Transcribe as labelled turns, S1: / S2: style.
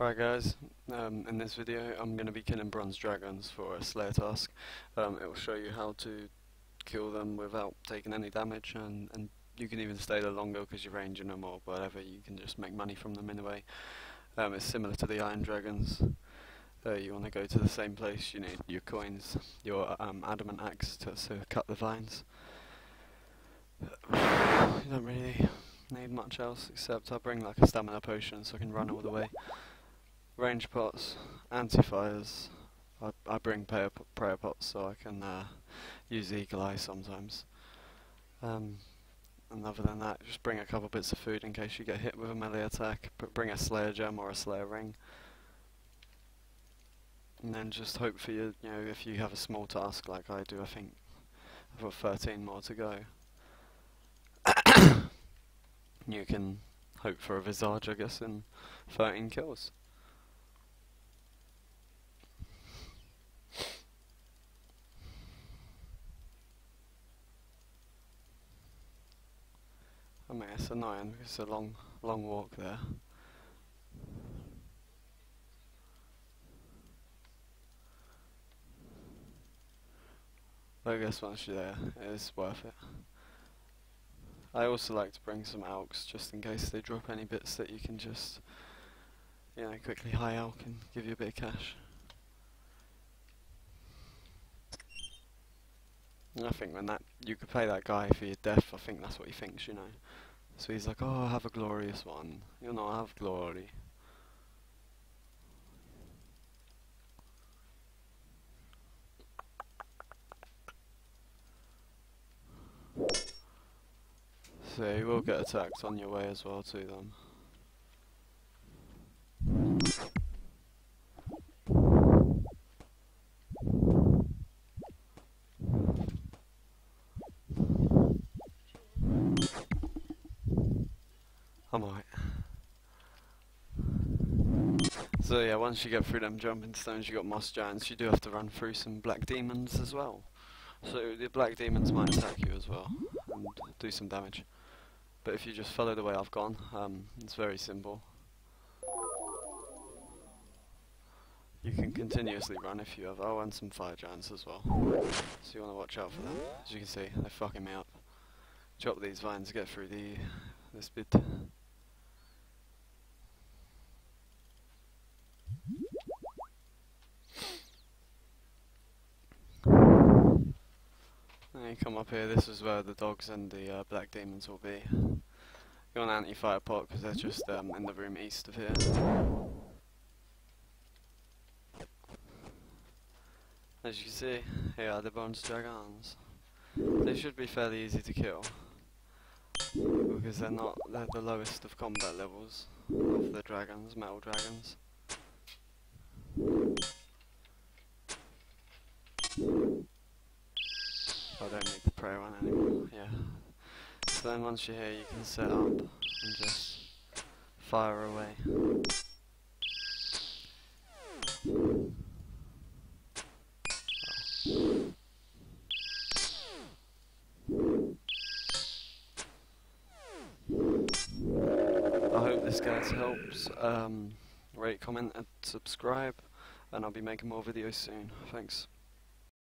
S1: Alright guys, um, in this video I'm going to be killing bronze dragons for a slayer task. Um, it will show you how to kill them without taking any damage and, and you can even stay there longer because you're ranging them or whatever, you can just make money from them in a way. Um, it's similar to the iron dragons. Uh, you want to go to the same place, you need your coins, your um, adamant axe to, cut the vines. you don't really need much else except I bring like a stamina potion so I can run all the way range pots, anti-fires. I, I bring prayer, prayer pots so I can uh, use eagle eye sometimes. Um, and other than that, just bring a couple bits of food in case you get hit with a melee attack. But bring a slayer gem or a slayer ring. And then just hope for you, you know, if you have a small task like I do, I think I've got 13 more to go. you can hope for a visage, I guess, in 13 kills. I mean, it's annoying because it's a long, long walk there. I guess once you're there, it is worth it. I also like to bring some alchs just in case they drop any bits that you can just, you know, quickly high alch and give you a bit of cash. And I think when that you could pay that guy for your death, I think that's what he thinks, you know. So he's like, oh, have a glorious one. You'll not have glory. So you will get attacked on your way as well to them. I might. So yeah, once you get through them jumping stones, you got moss giants. You do have to run through some black demons as well. So the black demons might attack you as well and do some damage. But if you just follow the way I've gone, um, it's very simple. You can continuously run if you have. Oh, and some fire giants as well. So you want to watch out for them. As you can see, they're fucking me up. Chop these vines, get through the this bit. you come up here, this is where the dogs and the uh, black demons will be. You're an anti-fire pot because they're just um, in the room east of here. As you can see, here are the bronze dragons. They should be fairly easy to kill because they're not they're the lowest of combat levels of the dragons, metal dragons. I don't need the prayer one anymore, yeah. So then once you're here you can set up and just fire away. I hope this guys helps. Um, rate, comment and subscribe and I'll be making more videos soon. Thanks.